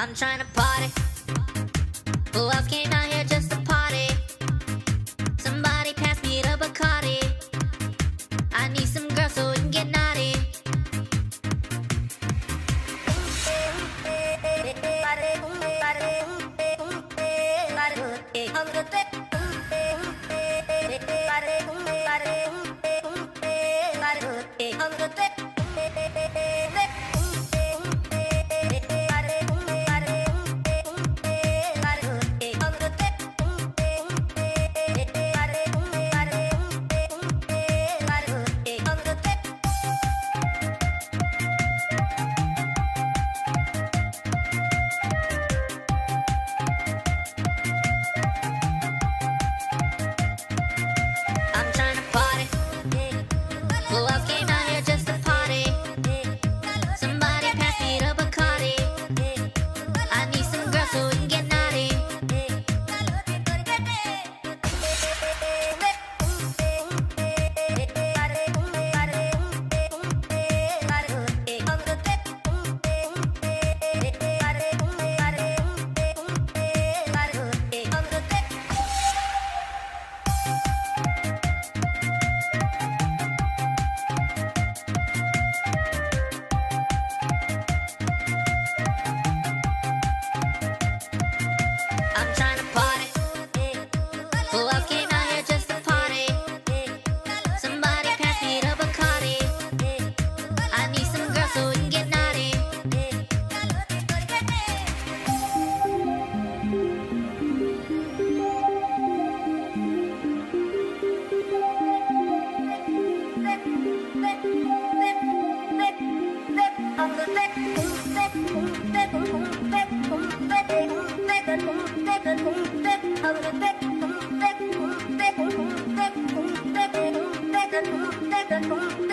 I'm trying to party. Who else came out here just to party? Somebody pass me the Bacardi. I need some girls so we can get naughty. I'm I Thank you.